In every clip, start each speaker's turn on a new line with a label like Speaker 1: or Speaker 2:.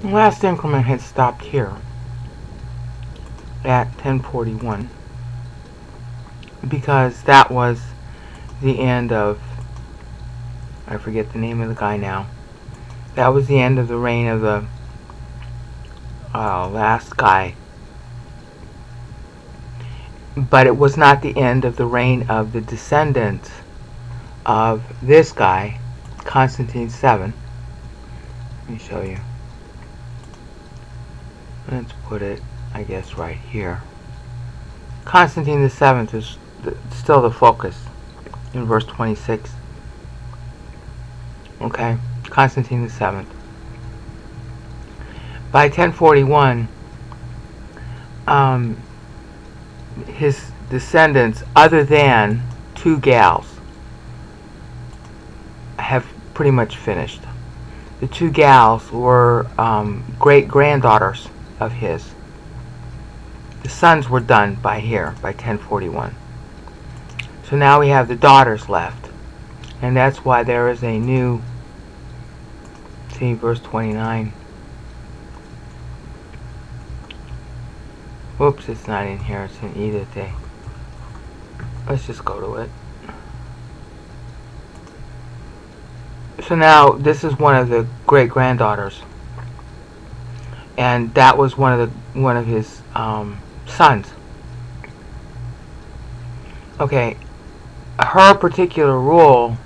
Speaker 1: The last increment had stopped here at 1041 because that was the end of I forget the name of the guy now that was the end of the reign of the uh, last guy. But it was not the end of the reign of the descendants of this guy Constantine 7 let me show you let's put it I guess right here. Constantine the seventh is the, still the focus in verse 26 okay? Constantine the seventh. By 1041 um, his descendants other than two gals have pretty much finished. The two gals were um, great granddaughters of his. The sons were done by here, by 1041. So now we have the daughters left. And that's why there is a new, see verse 29. Whoops, it's not in here, it's in Idate. Let's just go to it. So now, this is one of the great-granddaughters and that was one of the one of his um, sons. Okay, her particular rule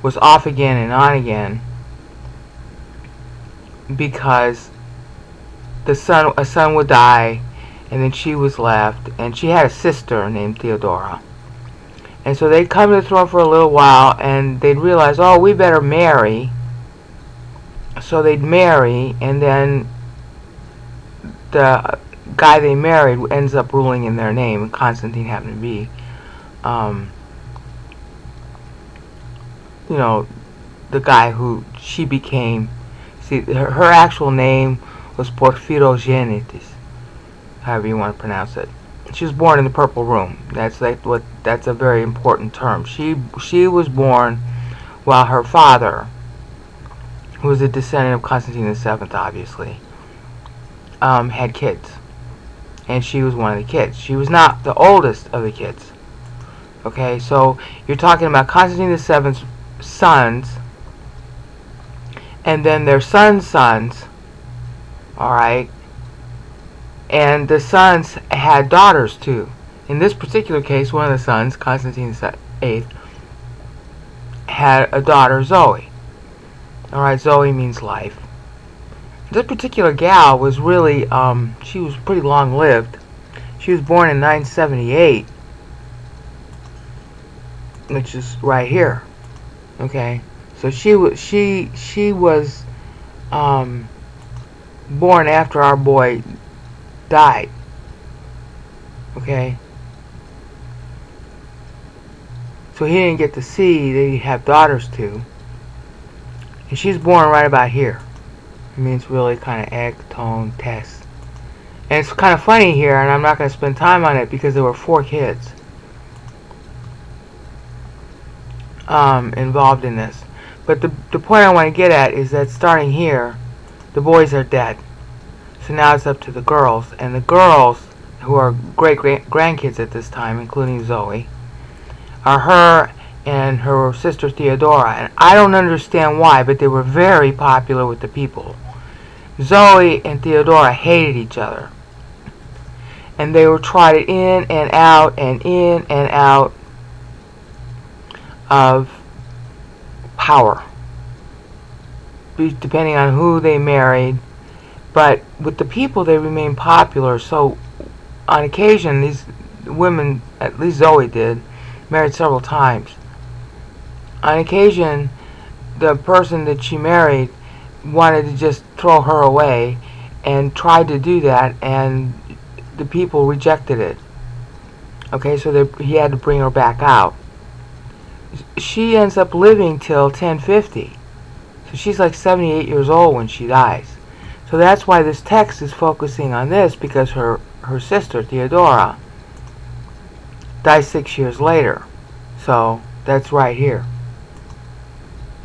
Speaker 1: was off again and on again because the son a son would die and then she was left and she had a sister named Theodora. And so they'd come to the throne for a little while and they'd realize, oh, we better marry. So they'd marry and then the guy they married ends up ruling in their name. Constantine happened to be, um, you know, the guy who she became. See, her, her actual name was Porphyrogenitus, however you want to pronounce it. She was born in the Purple Room. That's like what. That's a very important term. She she was born while her father, who was a descendant of Constantine the Seventh, obviously um, had kids. And she was one of the kids. She was not the oldest of the kids. Okay, so you're talking about Constantine the Seventh's sons, and then their sons' sons. Alright? And the sons had daughters too. In this particular case, one of the sons, Constantine the Eighth, had a daughter, Zoe. Alright, Zoe means life this particular gal was really, um, she was pretty long lived. She was born in 978, which is right here. Okay, so she was she she was um, born after our boy died. Okay. So he didn't get to see that he have daughters too. And she's born right about here. Means really kind of egg tone test. And it's kind of funny here, and I'm not going to spend time on it because there were four kids um, involved in this. But the, the point I want to get at is that starting here, the boys are dead. So now it's up to the girls. And the girls, who are great grandkids at this time, including Zoe, are her and her sister Theodora. And I don't understand why, but they were very popular with the people. Zoe and Theodora hated each other. And they were trotted in and out and in and out of power. Depending on who they married. But with the people, they remained popular. So on occasion, these women, at least Zoe did, married several times. On occasion, the person that she married wanted to just throw her away and tried to do that and the people rejected it. Okay, so they, he had to bring her back out. She ends up living till 1050. So she's like 78 years old when she dies. So that's why this text is focusing on this because her, her sister, Theodora, dies six years later. So that's right here.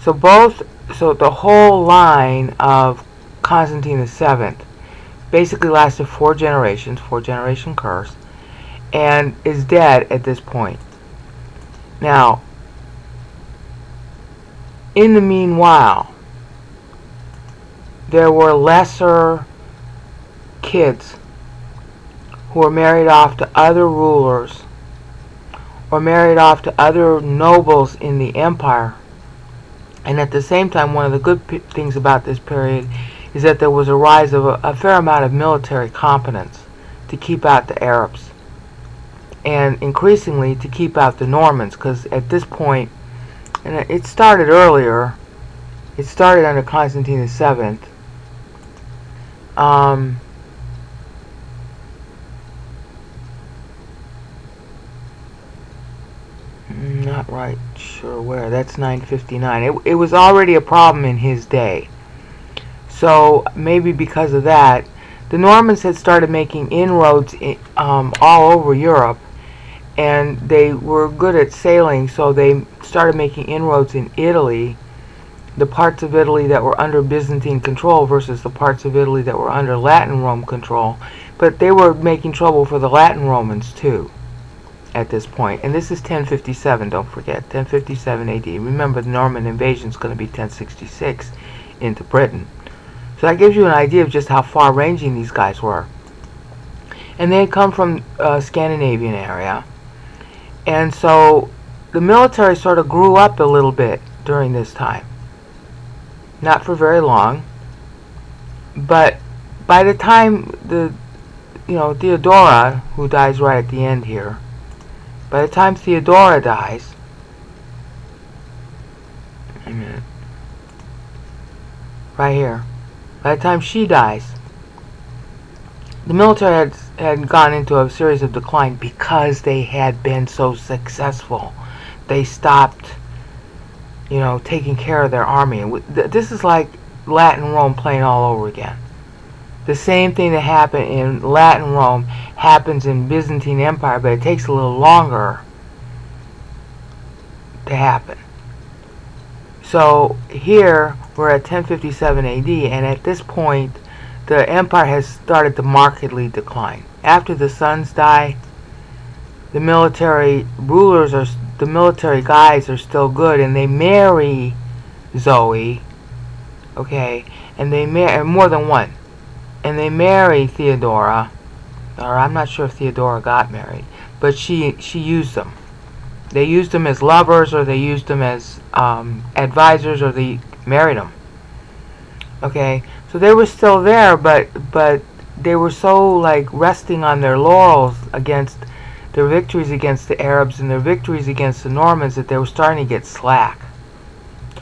Speaker 1: So both so the whole line of Constantine VII. Basically lasted four generations, four generation curse, and is dead at this point. Now, in the meanwhile, there were lesser kids who were married off to other rulers or married off to other nobles in the empire. And at the same time, one of the good things about this period is that there was a rise of a, a fair amount of military competence to keep out the Arabs. And increasingly to keep out the Normans, because at this point, and it started earlier, it started under Constantine VII. Um, not right sure where. That's 959. It, it was already a problem in his day. So maybe because of that, the Normans had started making inroads in, um, all over Europe, and they were good at sailing, so they started making inroads in Italy, the parts of Italy that were under Byzantine control versus the parts of Italy that were under Latin Rome control. But they were making trouble for the Latin Romans too at this point. And this is 1057, don't forget. 1057 AD. Remember, the Norman invasion is going to be 1066 into Britain. So that gives you an idea of just how far-ranging these guys were. And they had come from uh, Scandinavian area. And so the military sort of grew up a little bit during this time. Not for very long. But by the time the, you know, Theodora, who dies right at the end here, by the time Theodora dies, right here, by the time she dies, the military had, had gone into a series of decline because they had been so successful. They stopped, you know, taking care of their army. This is like Latin Rome playing all over again. The same thing that happened in Latin Rome happens in Byzantine Empire, but it takes a little longer to happen. So here we're at 1057 AD, and at this point, the empire has started to markedly decline. After the sons die, the military rulers are the military guys are still good, and they marry Zoe. Okay, and they marry more than one and they marry Theodora, or I'm not sure if Theodora got married, but she she used them. They used them as lovers, or they used them as um, advisors, or they married them. Okay, so they were still there, but but they were so like resting on their laurels against their victories against the Arabs and their victories against the Normans that they were starting to get slack.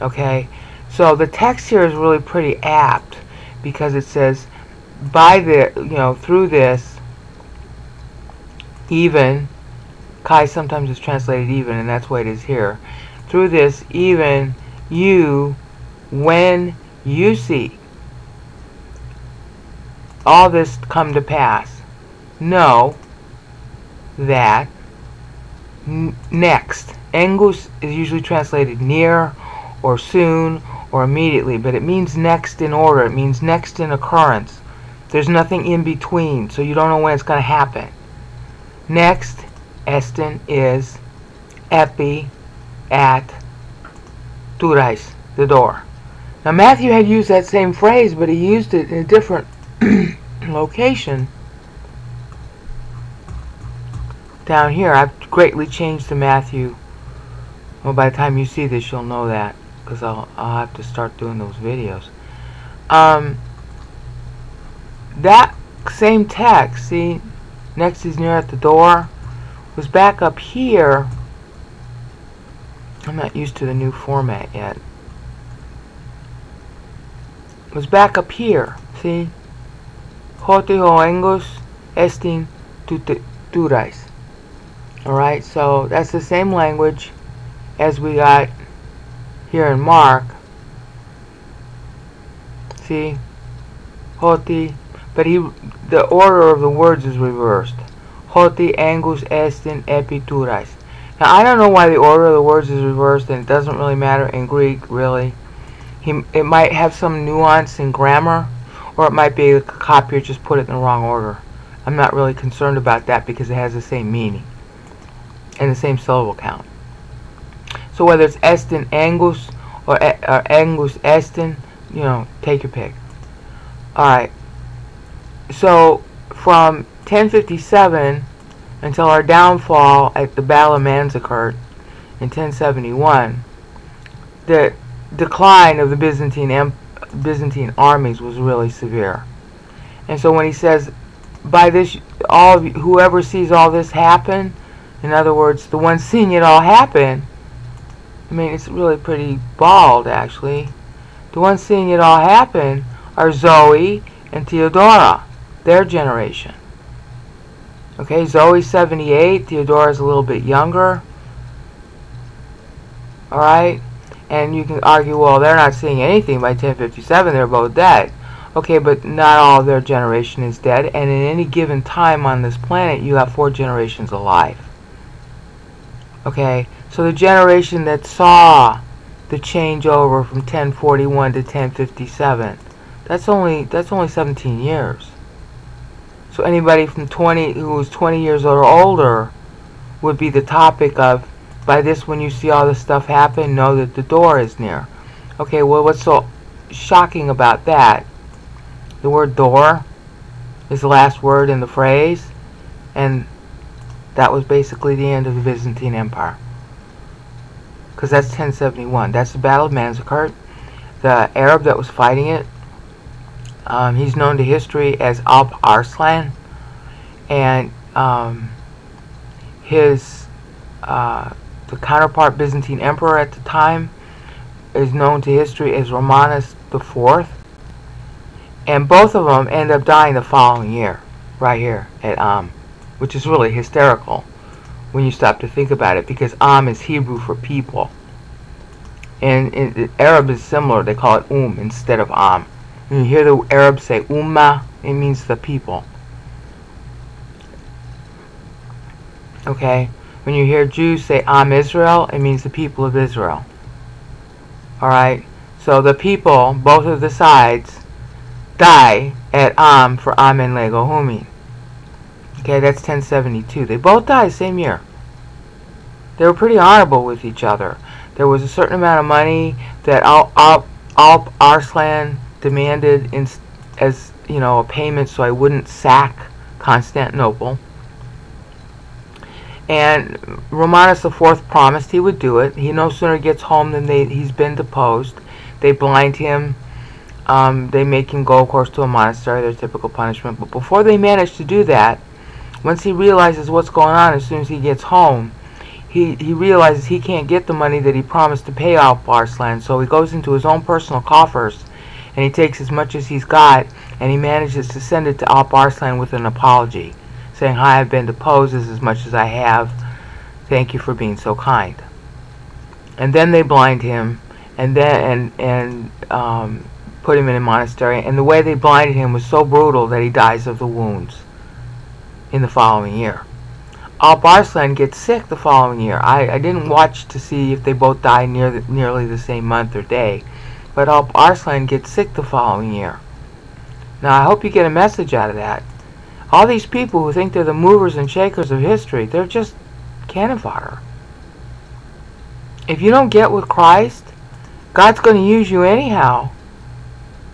Speaker 1: Okay, so the text here is really pretty apt because it says by the you know through this even kai sometimes is translated even and that's why it is here. Through this even you when you see all this come to pass. Know that next. Engus is usually translated near or soon or immediately but it means next in order. It means next in occurrence. There's nothing in between, so you don't know when it's going to happen. Next, Estin is epi at turais, the door. Now Matthew had used that same phrase, but he used it in a different location. Down here, I've greatly changed the Matthew. Well, by the time you see this, you'll know that, because I'll, I'll have to start doing those videos. Um, that same text, see, next is near at the door, was back up here. I'm not used to the new format yet. Was back up here, see? Hote hoengos estin turais. Alright, so that's the same language as we got here in Mark. See? Hoti but he, the order of the words is reversed. Hoti angus estin epiturais. Now I don't know why the order of the words is reversed, and it doesn't really matter in Greek, really. He, it might have some nuance in grammar, or it might be the copier just put it in the wrong order. I'm not really concerned about that because it has the same meaning and the same syllable count. So whether it's Estin Angus or, or Angus Estin, you know, take your pick. Alright, so from 1057 until our downfall at the Battle of Manzikert in 1071, the decline of the Byzantine Byzantine armies was really severe. And so when he says, by this, all you, whoever sees all this happen, in other words, the one seeing it all happen, I mean, it's really pretty bald, actually. The ones seeing it all happen are Zoe and Theodora, their generation. Okay, Zoe's 78, Theodora's a little bit younger. Alright? And you can argue, well, they're not seeing anything by 1057, they're both dead. Okay, but not all their generation is dead, and in any given time on this planet, you have four generations alive. Okay, so the generation that saw the changeover from 1041 to 1057, that's only that's only 17 years. So anybody from 20 who was 20 years or older would be the topic of by this when you see all this stuff happen, know that the door is near. Okay, well what's so shocking about that? The word door is the last word in the phrase and that was basically the end of the Byzantine Empire. Because that's 1071. That's the Battle of Manzikert. The Arab that was fighting it, um, he's known to history as Alp Arslan. And um, his uh, the counterpart Byzantine emperor at the time is known to history as Romanus IV. And both of them end up dying the following year, right here at Am which is really hysterical when you stop to think about it because Am is Hebrew for people. And in, Arab is similar. They call it Um instead of Am. When you hear the Arabs say Ummah, it means the people. Okay? When you hear Jews say "I'm Israel, it means the people of Israel. Alright? So the people, both of the sides, die at Am for Amen Lego Humin. Okay, that's 1072. They both died same year. They were pretty honorable with each other. There was a certain amount of money that Alp, Alp Arslan demanded in, as you know a payment so I wouldn't sack Constantinople. And Romanus IV promised he would do it. He no sooner gets home than they, he's been deposed. They blind him. Um, they make him go, of course, to a monastery, their typical punishment. But before they manage to do that, once he realizes what's going on as soon as he gets home, he, he realizes he can't get the money that he promised to pay Alp Arslan, so he goes into his own personal coffers and he takes as much as he's got and he manages to send it to Alp Arslan with an apology, saying, Hi, I've been deposed, this is as much as I have. Thank you for being so kind. And then they blind him and then and and um, put him in a monastery. And the way they blinded him was so brutal that he dies of the wounds in the following year. Alp Arslan gets sick the following year. I, I didn't watch to see if they both die near the, nearly the same month or day, but Alp Arslan gets sick the following year. Now I hope you get a message out of that. All these people who think they're the movers and shakers of history, they're just cannon fodder. If you don't get with Christ, God's going to use you anyhow.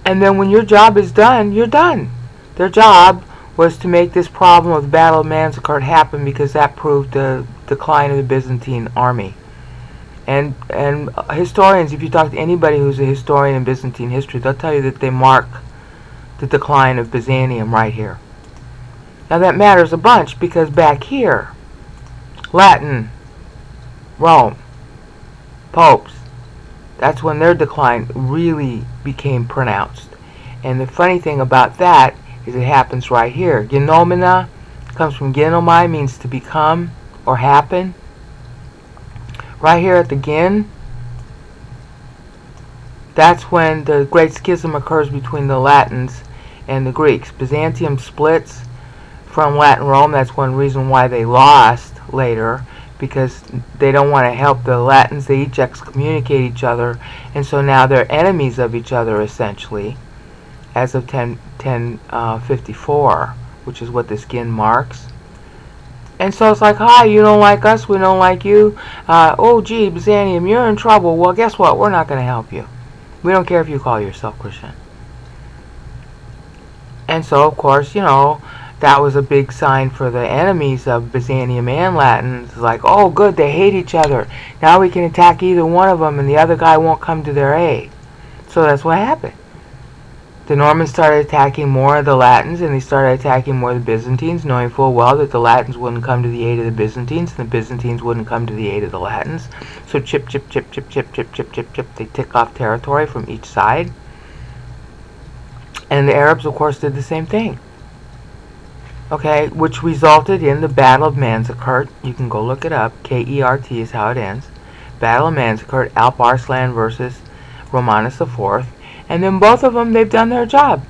Speaker 1: And then when your job is done, you're done. Their job was to make this problem of the Battle of Manzikert happen because that proved the decline of the Byzantine army. And and historians, if you talk to anybody who's a historian in Byzantine history, they'll tell you that they mark the decline of Byzantium right here. Now that matters a bunch because back here, Latin, Rome, popes, that's when their decline really became pronounced. And the funny thing about that is it happens right here. Genomina comes from genomai, means to become or happen. Right here at the gen, that's when the great schism occurs between the Latins and the Greeks. Byzantium splits from Latin Rome. That's one reason why they lost later because they don't want to help the Latins. They each excommunicate each other, and so now they're enemies of each other essentially as of 10, 1054, uh, which is what the skin marks. And so it's like, hi, you don't like us, we don't like you. Uh, oh, gee, Byzantium, you're in trouble. Well, guess what? We're not going to help you. We don't care if you call yourself Christian. And so, of course, you know, that was a big sign for the enemies of Byzantium and Latin. It's like, oh, good, they hate each other. Now we can attack either one of them, and the other guy won't come to their aid. So that's what happened. The Normans started attacking more of the Latins, and they started attacking more of the Byzantines, knowing full well that the Latins wouldn't come to the aid of the Byzantines, and the Byzantines wouldn't come to the aid of the Latins. So chip, chip, chip, chip, chip, chip, chip, chip, chip, they tick off territory from each side. And the Arabs, of course, did the same thing. Okay, which resulted in the Battle of Manzikert. You can go look it up. K-E-R-T is how it ends. Battle of Manzikert, Alp Arslan versus Romanus IV. And then both of them, they've done their job.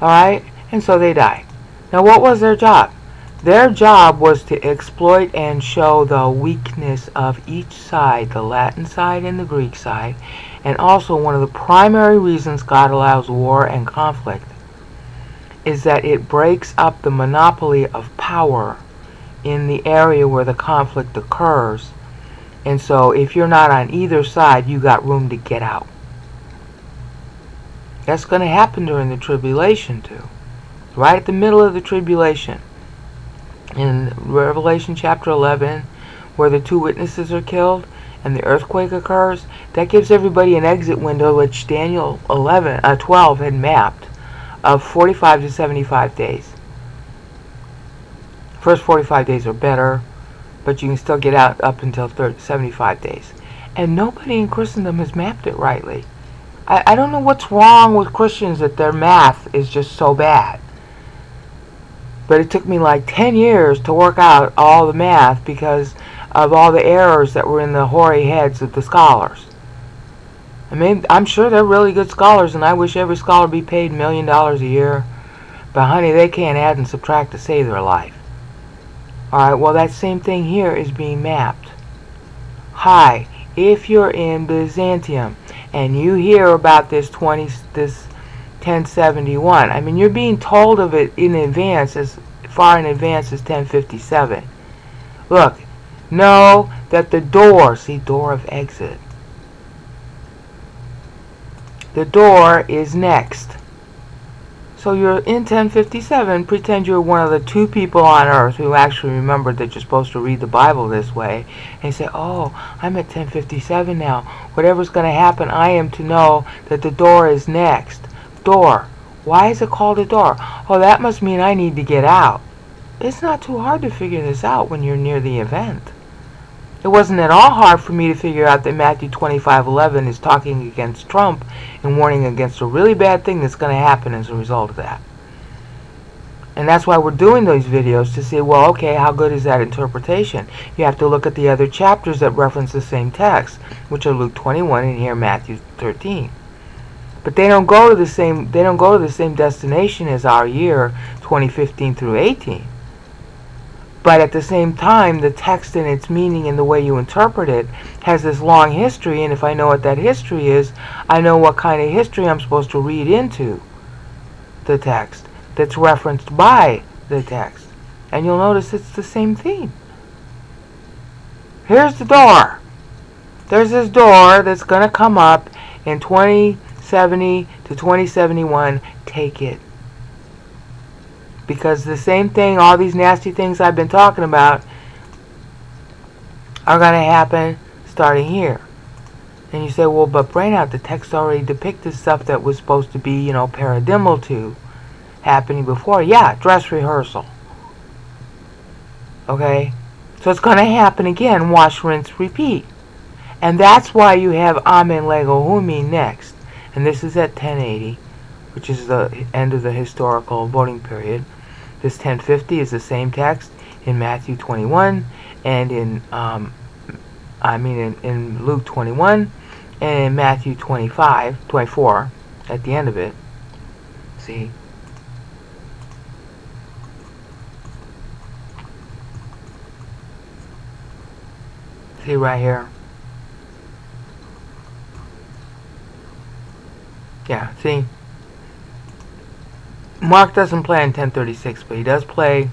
Speaker 1: Alright? And so they die. Now what was their job? Their job was to exploit and show the weakness of each side, the Latin side and the Greek side, and also one of the primary reasons God allows war and conflict is that it breaks up the monopoly of power in the area where the conflict occurs. And so if you're not on either side, you got room to get out. That's going to happen during the tribulation too. Right at the middle of the tribulation. In Revelation chapter 11, where the two witnesses are killed and the earthquake occurs, that gives everybody an exit window which Daniel 11, uh, 12 had mapped of 45 to 75 days. First 45 days are better, but you can still get out up until 30, 75 days. And nobody in Christendom has mapped it rightly. I, I don't know what's wrong with Christians that their math is just so bad. But it took me like 10 years to work out all the math because of all the errors that were in the hoary heads of the scholars. I mean, I'm sure they're really good scholars, and I wish every scholar be paid a million dollars a year. But honey, they can't add and subtract to save their life. Alright, well that same thing here is being mapped. Hi, if you're in Byzantium and you hear about this 20 this 1071, I mean you're being told of it in advance as far in advance as 1057. Look, know that the door, see door of exit, the door is next. So you're in 1057, pretend you're one of the two people on earth who actually remembered that you're supposed to read the Bible this way. And say, oh, I'm at 1057 now. Whatever's going to happen, I am to know that the door is next. Door. Why is it called a door? Oh, that must mean I need to get out. It's not too hard to figure this out when you're near the event. It wasn't at all hard for me to figure out that Matthew 25:11 is talking against Trump and warning against a really bad thing that's going to happen as a result of that. And that's why we're doing those videos to say, well, okay, how good is that interpretation? You have to look at the other chapters that reference the same text, which are Luke 21 and here Matthew 13. But they don't go to the same they don't go to the same destination as our year 2015 through 18. But at the same time, the text and its meaning and the way you interpret it has this long history, and if I know what that history is, I know what kind of history I'm supposed to read into the text that's referenced by the text. And you'll notice it's the same theme. Here's the door. There's this door that's going to come up in 2070 to 2071. Take it because the same thing, all these nasty things I've been talking about are going to happen starting here. And you say, well, but Brainout, the text already depicted stuff that was supposed to be, you know, paradigmal to happening before. Yeah, dress rehearsal. Okay? So it's going to happen again. Wash, rinse, repeat. And that's why you have Amen Lego Humi next. And this is at 1080 which is the end of the historical voting period. This 1050 is the same text in Matthew 21 and in um, I mean in, in Luke 21 and in Matthew 25, 24 at the end of it. See? See right here. Yeah, see? Mark doesn't play on 1036, but he does play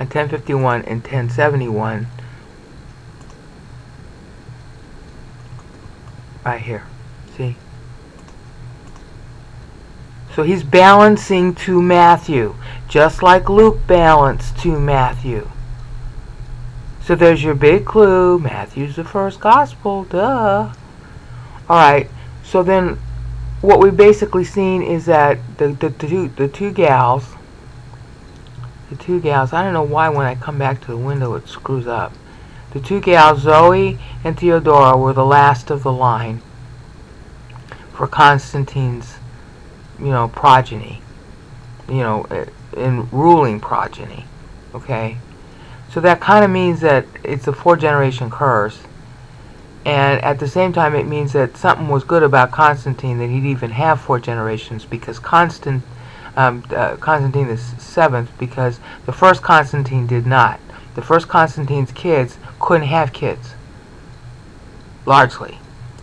Speaker 1: on 1051 and 1071 right here. See? So he's balancing to Matthew, just like Luke balanced to Matthew. So there's your big clue. Matthew's the first gospel. Duh. Alright, so then what we've basically seen is that the, the, the, two, the two gals, the two gals, I don't know why when I come back to the window it screws up. The two gals, Zoe and Theodora, were the last of the line for Constantine's, you know, progeny, you know, eh, in ruling progeny, okay? So that kind of means that it's a four-generation curse and at the same time, it means that something was good about Constantine that he'd even have four generations because Constant, um, uh, Constantine the seventh, because the first Constantine did not. The first Constantine's kids couldn't have kids, largely.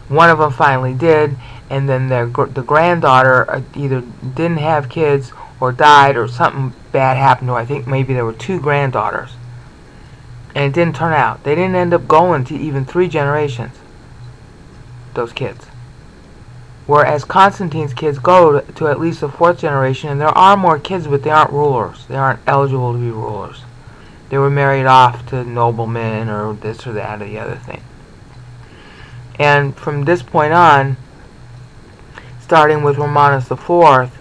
Speaker 1: One of them finally did, and then their gr the granddaughter uh, either didn't have kids or died or something bad happened to her. I think maybe there were two granddaughters and it didn't turn out. They didn't end up going to even three generations, those kids. Whereas Constantine's kids go to, at least the fourth generation, and there are more kids, but they aren't rulers. They aren't eligible to be rulers. They were married off to noblemen or this or that or the other thing. And from this point on, starting with Romanus IV,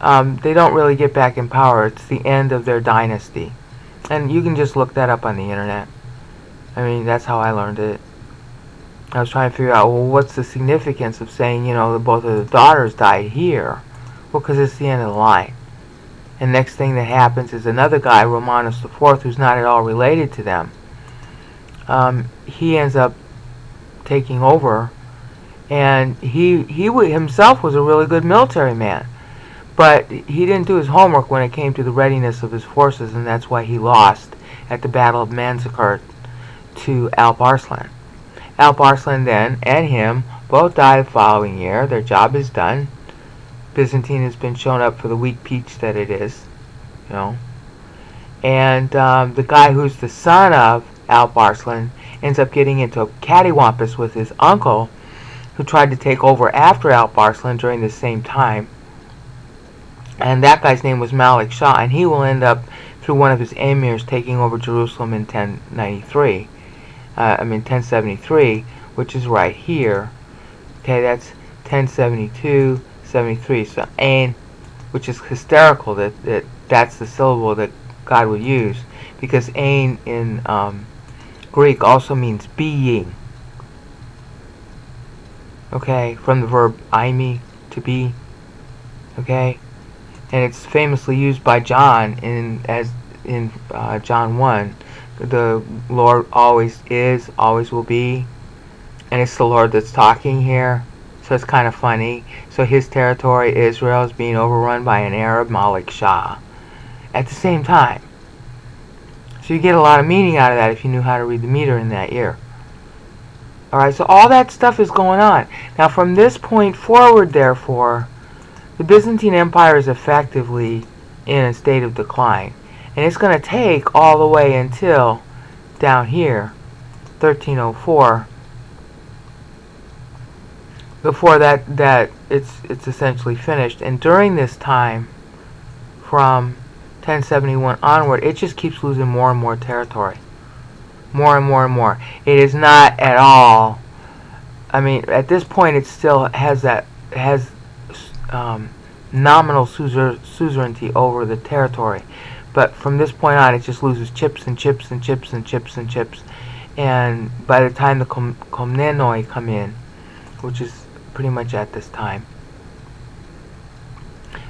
Speaker 1: um, they don't really get back in power. It's the end of their dynasty. And you can just look that up on the internet. I mean, that's how I learned it. I was trying to figure out, well, what's the significance of saying, you know, that both of the daughters died here? Well, because it's the end of the line. And next thing that happens is another guy, Romanus IV, who's not at all related to them. Um, he ends up taking over, and he he himself was a really good military man. But he didn't do his homework when it came to the readiness of his forces, and that's why he lost at the Battle of Manzikert to Alp Arslan. Alp Arslan then and him both died the following year. Their job is done. Byzantine has been shown up for the weak peach that it is, you know. And um, the guy who's the son of Alp Arslan ends up getting into a cattywampus with his uncle, who tried to take over after Alp Arslan during the same time and that guy's name was Malik Shah, and he will end up through one of his emirs taking over Jerusalem in 1093. Uh, I mean 1073, which is right here. Okay, that's 1072, 73. So Ain, which is hysterical that, that that's the syllable that God would use, because Ain in um, Greek also means being. Okay, from the verb aimi, to be. Okay, and it's famously used by John in as in uh, John 1 the Lord always is always will be and it's the Lord that's talking here so it's kind of funny. So his territory Israel is being overrun by an Arab Malik Shah at the same time. So you get a lot of meaning out of that if you knew how to read the meter in that year alright so all that stuff is going on. Now from this point forward therefore the Byzantine Empire is effectively in a state of decline. And it's going to take all the way until down here, 1304, before that, that it's, it's essentially finished. And during this time, from 1071 onward, it just keeps losing more and more territory. More and more and more. It is not at all, I mean, at this point it still has that, has um, nominal suzerainty over the territory. But from this point on, it just loses chips and chips and chips and chips and chips. And by the time the Com Komnenoi come in, which is pretty much at this time,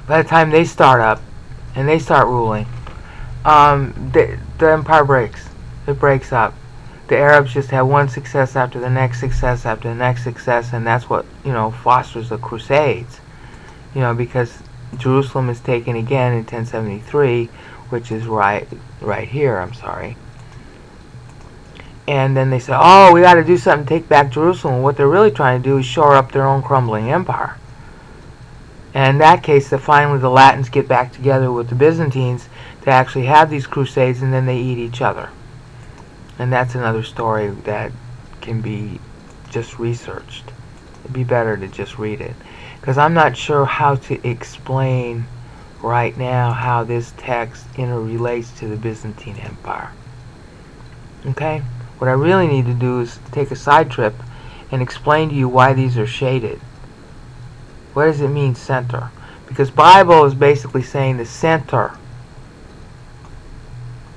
Speaker 1: by the time they start up and they start ruling, um, the, the empire breaks. It breaks up. The Arabs just have one success after the next success after the next success, and that's what you know fosters the Crusades you know, because Jerusalem is taken again in 1073, which is right right here, I'm sorry. And then they say, oh, we got to do something to take back Jerusalem. What they're really trying to do is shore up their own crumbling empire. And in that case, that finally the Latins get back together with the Byzantines to actually have these crusades, and then they eat each other. And that's another story that can be just researched. It'd be better to just read it. Because I'm not sure how to explain right now how this text interrelates to the Byzantine Empire. Okay? What I really need to do is take a side trip and explain to you why these are shaded. What does it mean, center? Because Bible is basically saying the center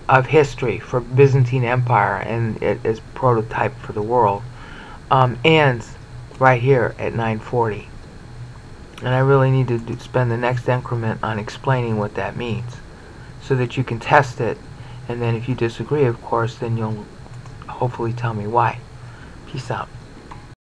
Speaker 1: of history for Byzantine Empire and it is prototype for the world um, ends right here at 940. And I really need to spend the next increment on explaining what that means so that you can test it and then if you disagree of course then you'll hopefully tell me why. Peace out.